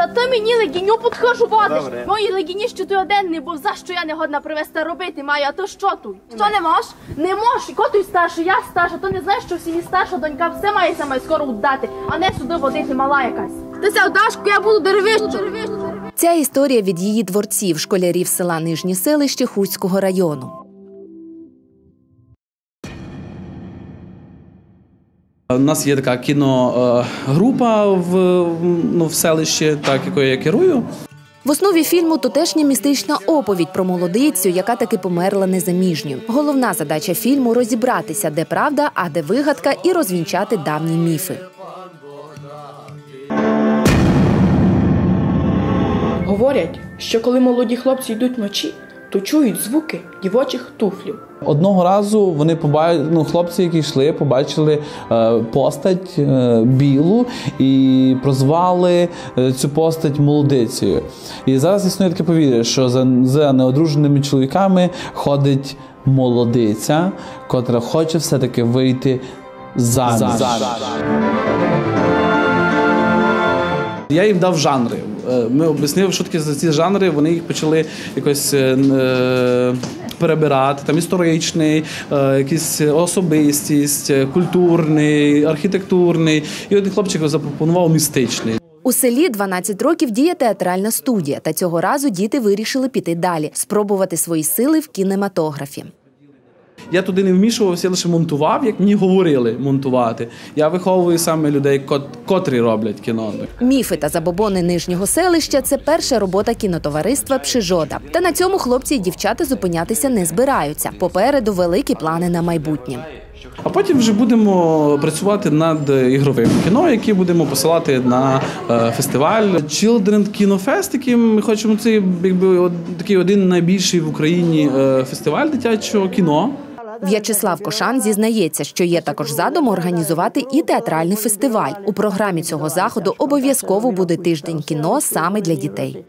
Та то мені легіню підхожу водиш. Добре. Мої легіні що ти один не був, за що я не годна привезти робити маю, а то що тут? Що не мож? Не мож, і котуй старший, я старша, то не знаєш, що в сім'ї старша донька все має саме скоро удати, а не сюди водити мала якась. Ти ся Дашку, я буду деревищу. Ця історія від її дворців, школярів села Нижнє селище Хуцького району. У нас є така кіногрупа в, ну, в селищі, так якою я керую. В основі фільму тутешня містична оповідь про молодицю, яка таки померла незаміжньою. Головна задача фільму розібратися, де правда, а де вигадка, і розвінчати давні міфи. Говорять, що коли молоді хлопці йдуть вночі, то чують звуки дівочих туфлів. Одного разу вони побачили, ну, хлопці, які йшли, побачили е, постать е, білу і прозвали е, цю постать молодицею. І зараз існує таке повір'я, що за, за неодруженими чоловіками ходить молодиця, котра хоче все-таки вийти заміж. Я їм дав жанри. Е, Ми об'яснили, що таке за ці жанри, вони їх почали якось е, е, перебирати. Там історичний, е, якийсь особистість, е, культурний, архітектурний. І один хлопчик запропонував містичний. У селі 12 років діє театральна студія, та цього разу діти вирішили піти далі, спробувати свої сили в кінематографі. Я туди не вмішувався, я лише монтував, як мені говорили монтувати. Я виховую саме людей, кот- котрі роблять кіно. Міфи та забобони нижнього селища це перша робота кінотовариства Пшижода. Та на цьому хлопці і дівчата зупинятися не збираються. Попереду великі плани на майбутнє. А потім вже будемо працювати над ігровим кіно, яке будемо посилати на е, фестиваль Children Kino Fest, який ми хочемо. Це якби такий один найбільший в Україні е, фестиваль дитячого кіно. В'ячеслав Кошан зізнається, що є також задум організувати і театральний фестиваль. У програмі цього заходу обов'язково буде тиждень кіно саме для дітей.